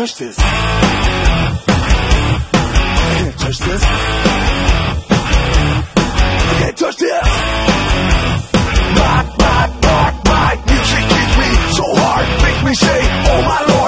touch this. I can't touch this. I can't touch this. My, my, my, my music hits me so hard, make me say, oh my lord.